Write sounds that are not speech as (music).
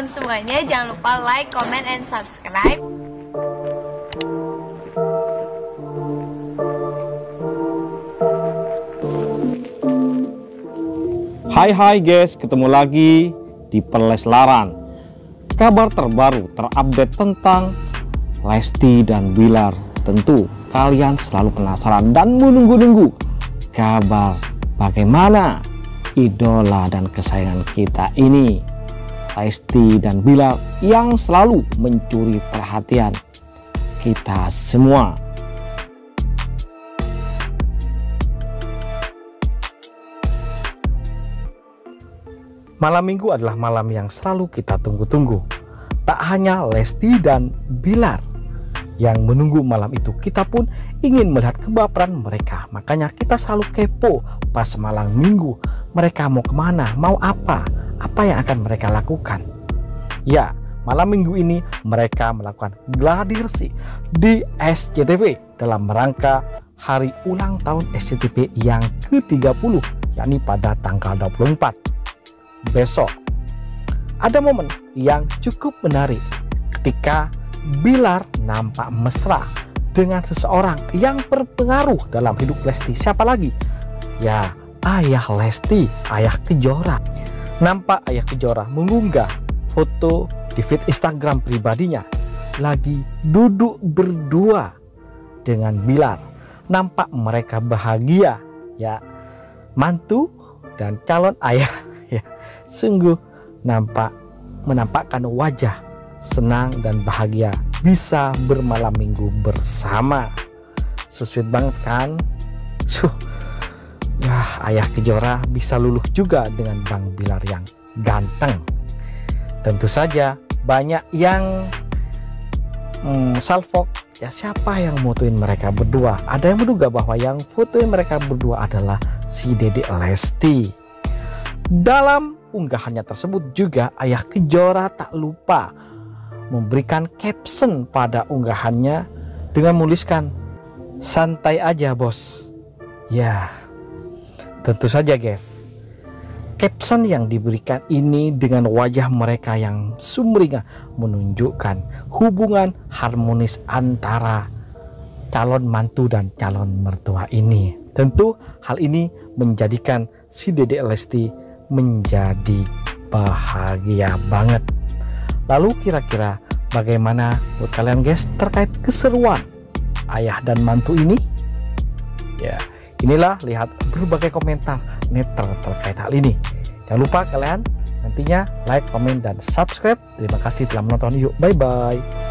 teman-teman semuanya jangan lupa like, comment, and subscribe. Hai hai guys, ketemu lagi di Perleslaran. Kabar terbaru terupdate tentang Lesti dan Bilar. Tentu kalian selalu penasaran dan menunggu-nunggu kabar bagaimana idola dan kesayangan kita ini Lesti dan Bilar yang selalu mencuri perhatian kita semua. Malam minggu adalah malam yang selalu kita tunggu-tunggu. Tak hanya Lesti dan Bilar yang menunggu malam itu, kita pun ingin melihat kebaperan mereka. Makanya kita selalu kepo pas malam minggu. Mereka mau ke mana, mau apa, apa yang akan mereka lakukan. Ya, malam minggu ini mereka melakukan gladi bersih di SCTV dalam rangka hari ulang tahun SCTV yang ke-30 yakni pada tanggal 24 besok. Ada momen yang cukup menarik ketika Bilar nampak mesra dengan seseorang yang berpengaruh dalam hidup Lesti. Siapa lagi? Ya, ayah Lesti, ayah Kejora. Nampak ayah Kejora mengunggah foto di feed Instagram pribadinya lagi duduk berdua dengan Bilar. Nampak mereka bahagia, ya. Mantu dan calon ayah (laughs) ya sungguh nampak menampakkan wajah senang dan bahagia bisa bermalam minggu bersama so sweet banget kan so, ya ayah kejora bisa luluh juga dengan Bang Bilar yang ganteng? Tentu saja banyak yang hmm, salfok. Ya siapa yang motoin mereka berdua? Ada yang menduga bahwa yang fotoin mereka berdua adalah si Dede Lesti. Dalam unggahannya tersebut juga ayah Kejora tak lupa memberikan caption pada unggahannya dengan menuliskan santai aja bos. Ya, tentu saja guys. Caption yang diberikan ini dengan wajah mereka yang sumringah menunjukkan hubungan harmonis antara calon mantu dan calon mertua ini. Tentu hal ini menjadikan si Dedek Lesti menjadi bahagia banget. Lalu kira-kira bagaimana buat kalian guys terkait keseruan ayah dan mantu ini? Ya, inilah lihat berbagai komentar netral terkait hal ini. Jangan lupa kalian nantinya like, komen, dan subscribe. Terima kasih telah menonton. Yuk, bye-bye.